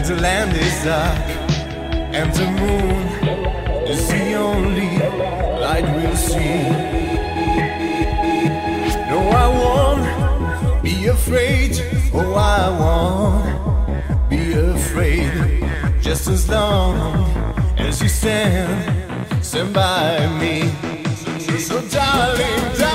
And the land is dark, and the moon is the only light we'll see. No, I won't be afraid. Oh, I won't be afraid. Just as long as you stand, stand by me. So, so darling. darling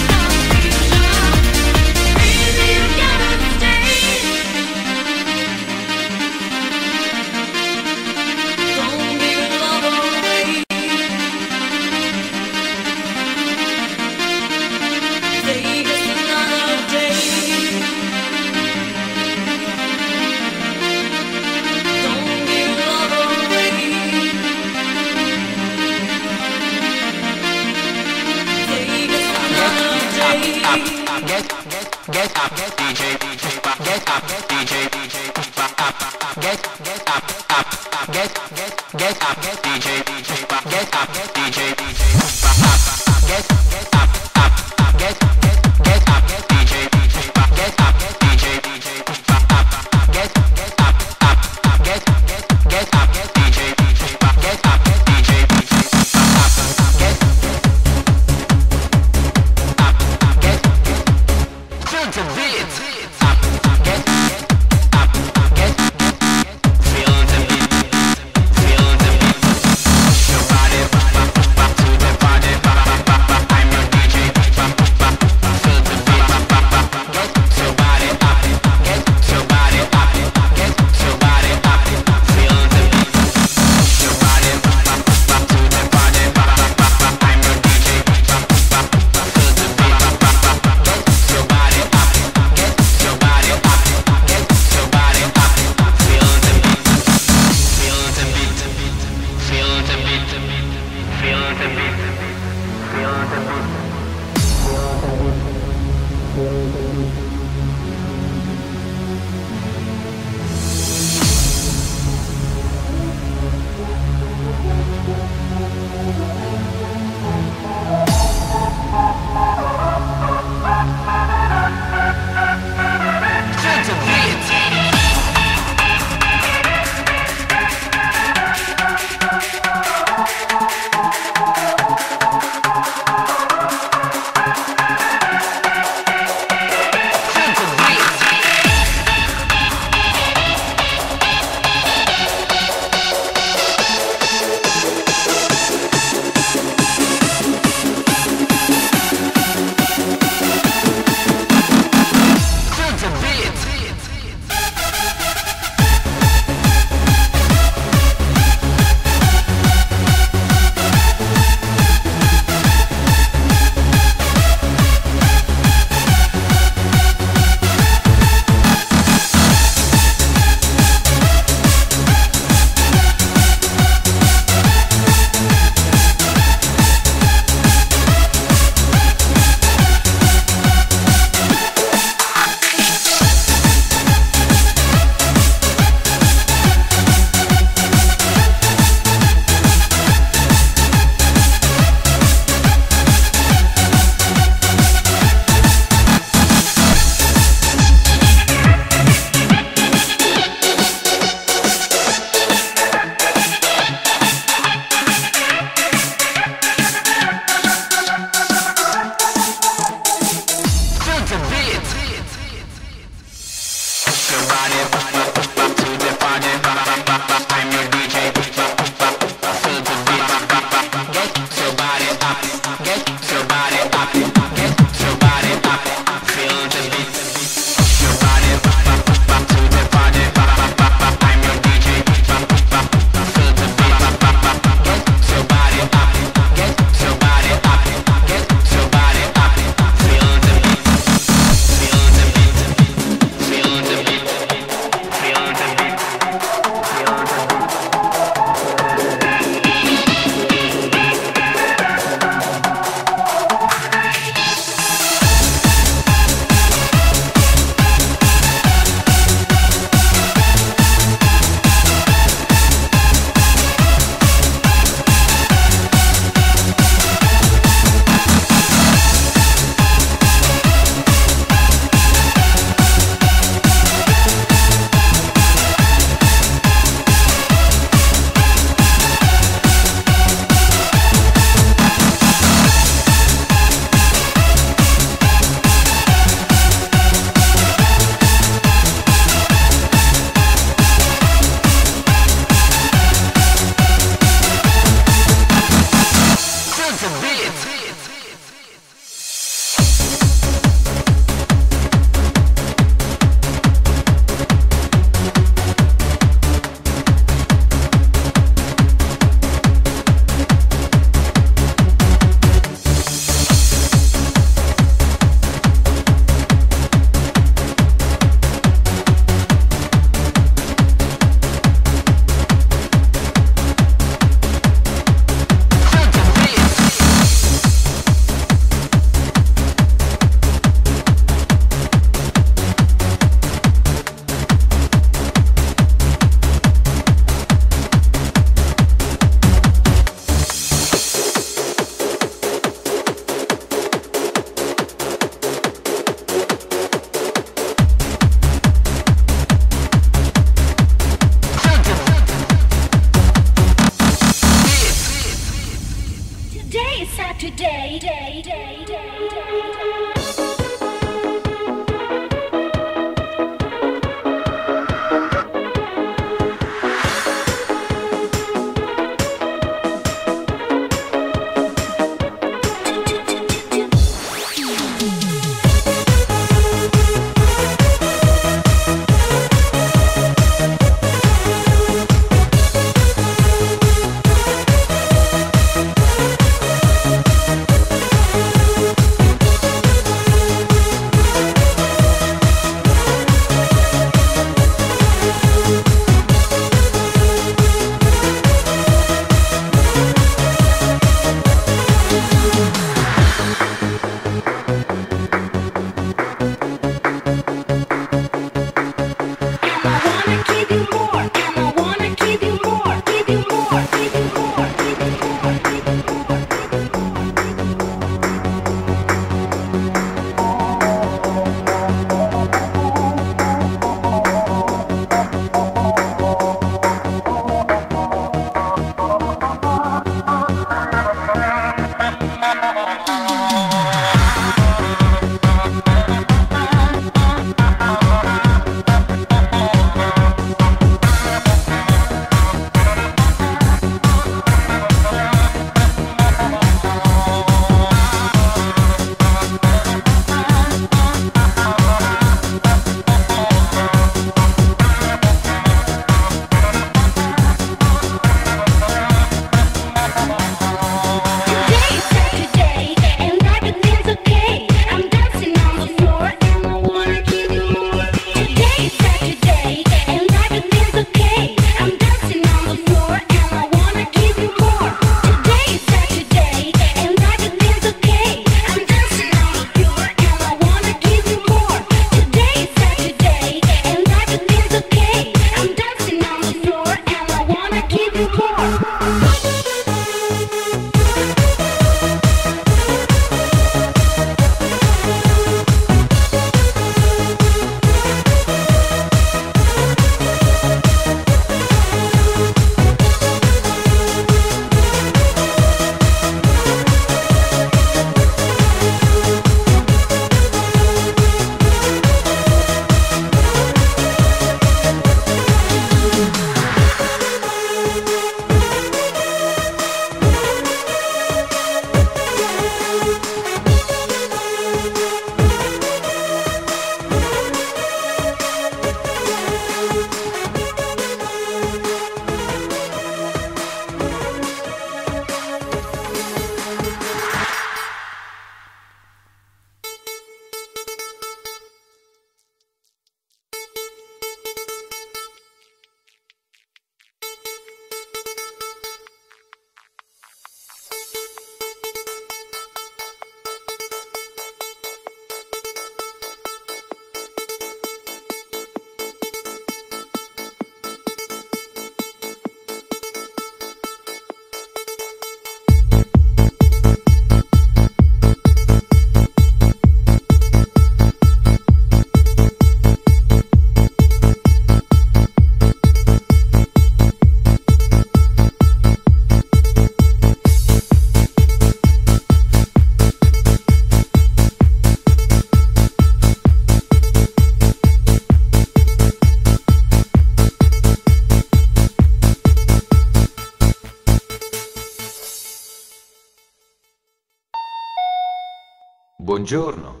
Buongiorno.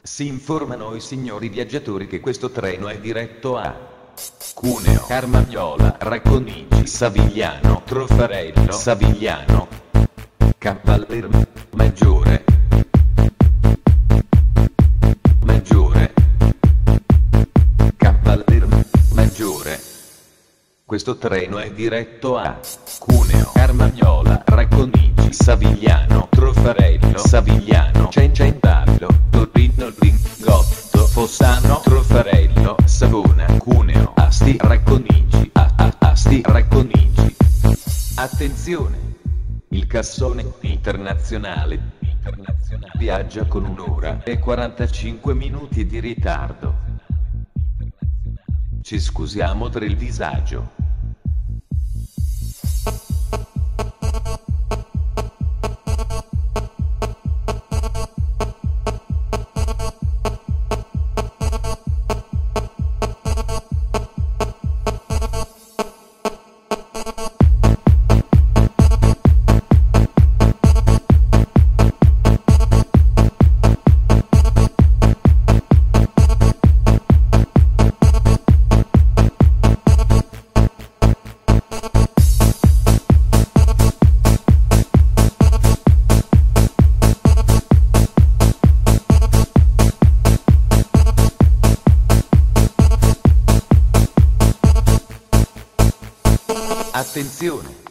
Si informano i signori viaggiatori che questo treno è diretto a Cuneo, Carmagnola, Racconigi, Savigliano, Trofarello, Savigliano, Cavallermo, Maggiore. Questo treno è diretto a Cuneo, Carmagnola, Racconigi, Savigliano, Trofarello, Savigliano, Cencentalo, Torino, Lingotto, Fossano, Trofarello, Savona, Cuneo, Asti, Racconigi, a, a, Asti, Racconigi. Attenzione! Il cassone internazionale, internazionale viaggia con un'ora e 45 minuti di ritardo. Ci scusiamo per il disagio. informazione.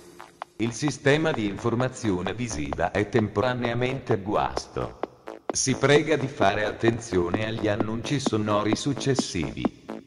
Il sistema di informazione visiva è temporaneamente guasto. Si prega di fare attenzione agli annunci sonori successivi.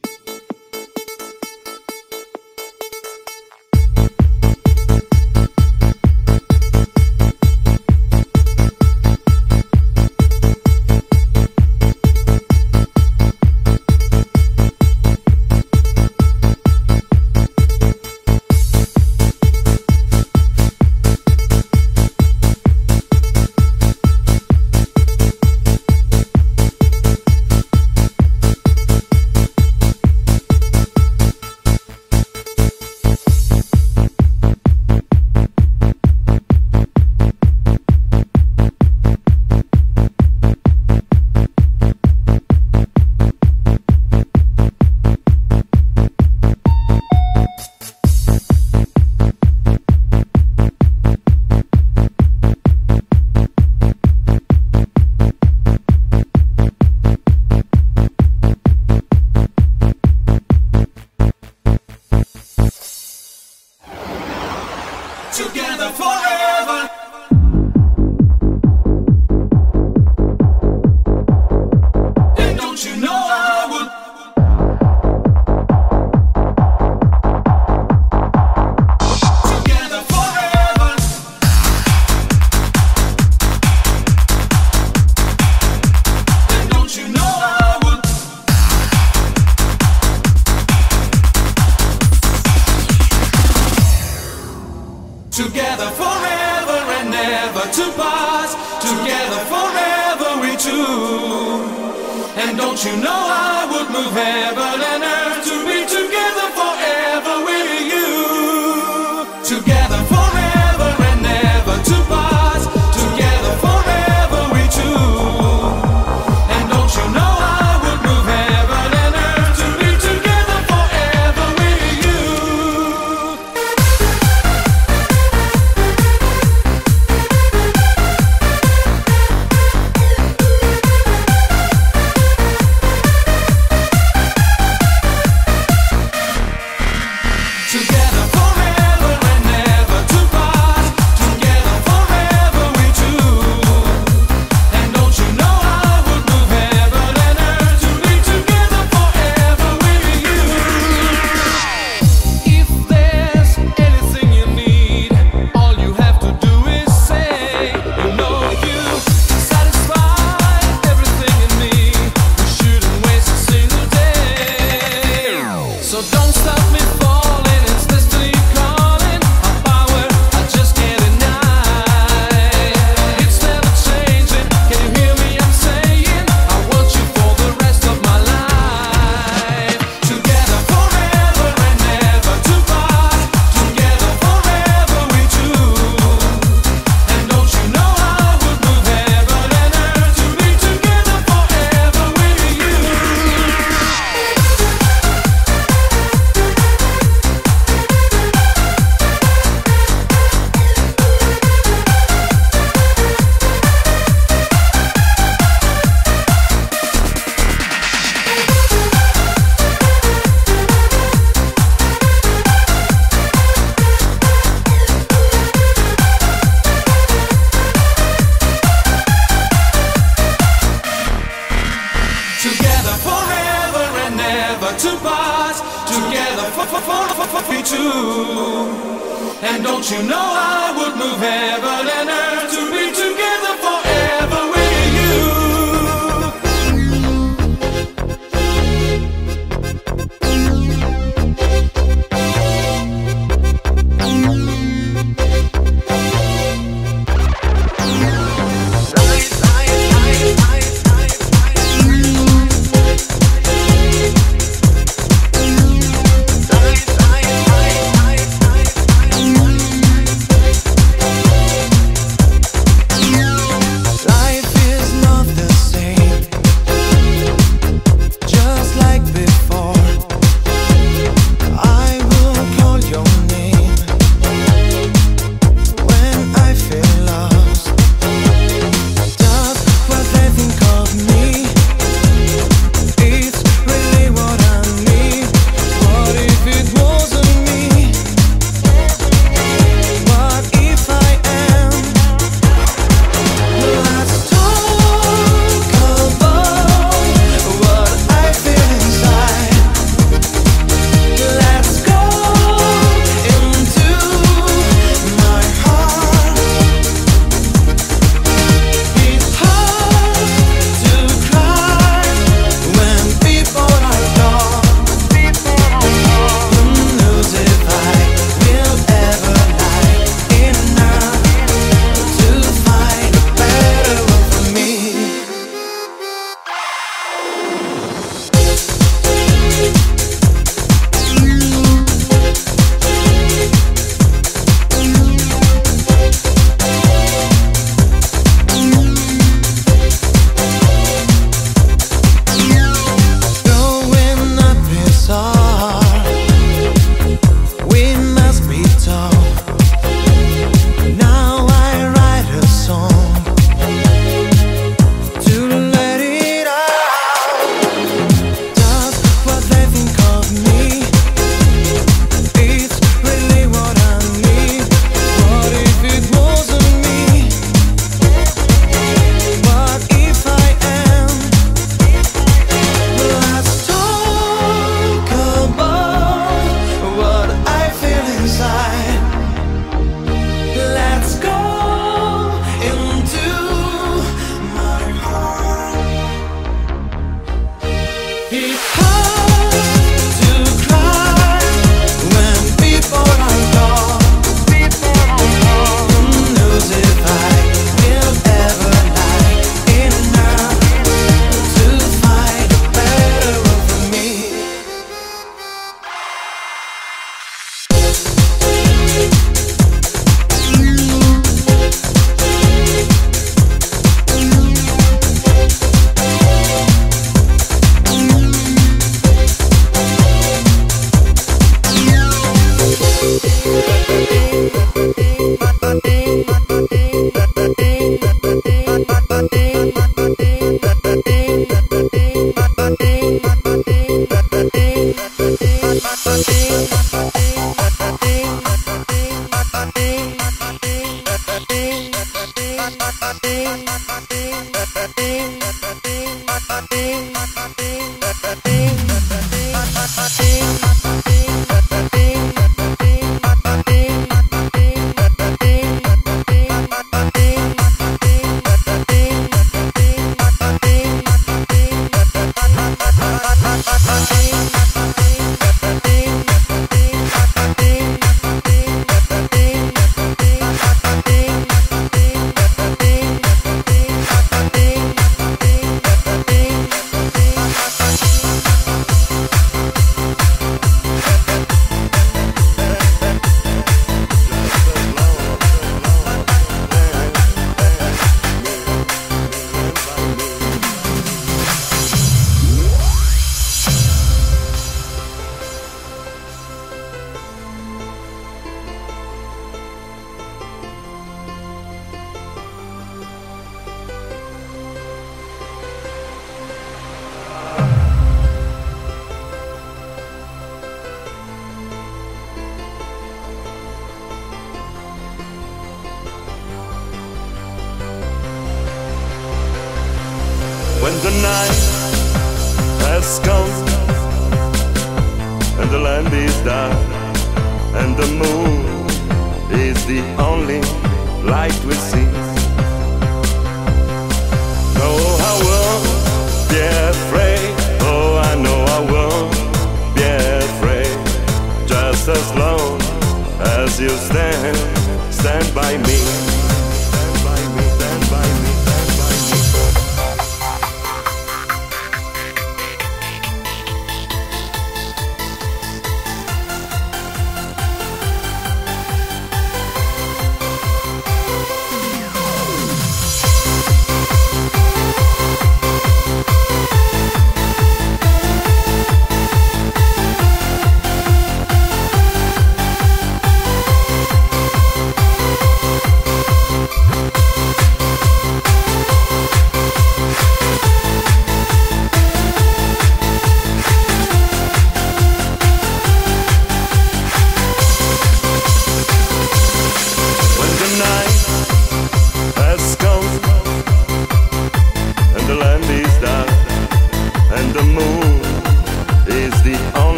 together.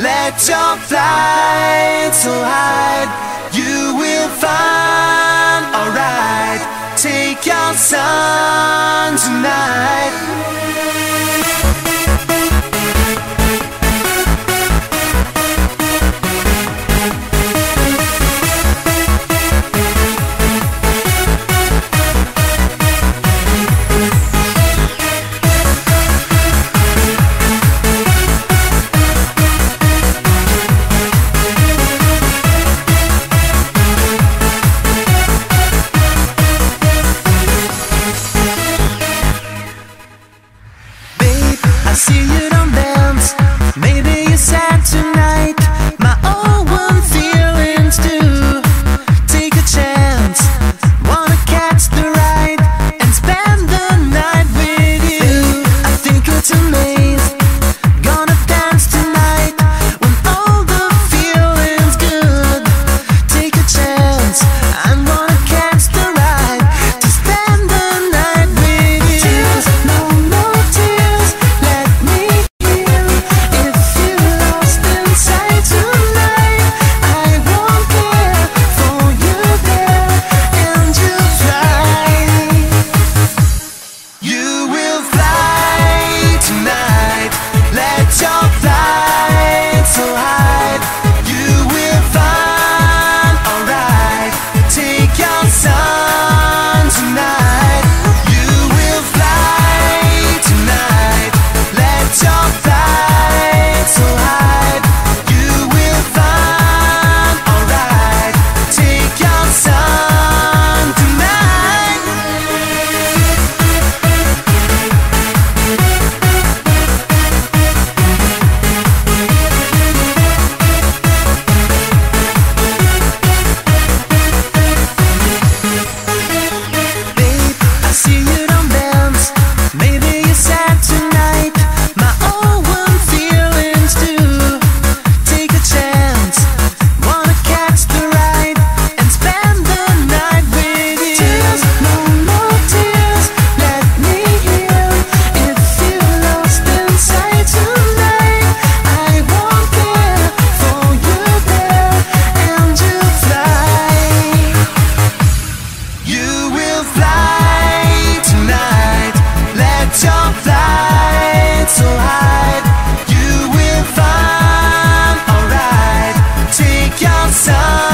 Let your flight so high, you will find alright. Take your sun tonight. sun.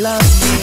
love me.